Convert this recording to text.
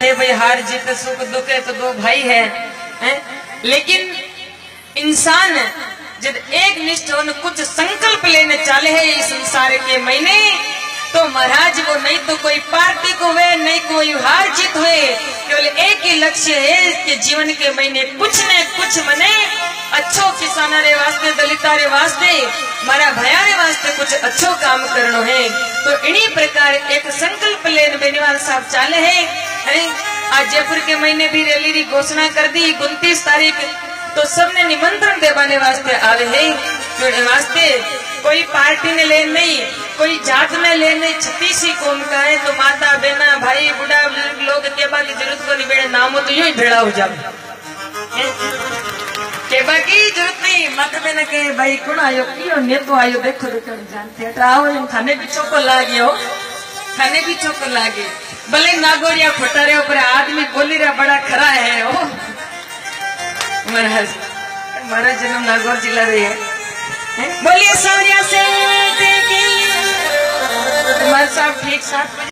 है भाई हार जीत सुख दुख है तो दो भाई है, है? लेकिन इंसान जब एक निष्ठ होने कुछ संकल्प लेने चाले है इस संसार के महीने तो महाराज वो नहीं तो कोई पार्टी को हुए नहीं कोई हार जीत हुए केवल एक ही लक्ष्य है कि जीवन के महीने कुछ न कुछ मने अच्छो किसान रे वास्ते दलिता रे वास्ते मारा भया रे वास्ते कुछ अच्छो काम करनो है तो इन्हीं प्रकार एक संकल्प लेन बेनीवाल साहब चाले है अरे, आज जयपुर के महीने भी रैली री घोषणा कर दी, उनतीस तारीख तो सबने निमंत्रण देवाने वास्ते आवे है। तो वास्ते कोई पार्टी ने लेन नहीं, कोई जात में लेन नहीं, छत्तीसी कौम का है तो माता, बहना, भाई, बुढ़ा, बुज़ुर्ग लोग के की ज़रूरत को नहीं बेड़े नामो तो यूँ ही भेड़ा हो जाए के बाकी ज़रूरत नहीं, माता, बहना के भाई कौन आयो, क्यों नेतो आयो, देखो देखो जानते हैं आओ इन खाने भी चौको खाने भी चौको लागे। भले नागोरिया फटारे ऊपर आदमी बोली रहा बड़ा खरा है, ओ। महाराज हमारा जन्म नागौर जिला रही है? बोलिए सौरिया से तुम्हारे साहब ठीक साथ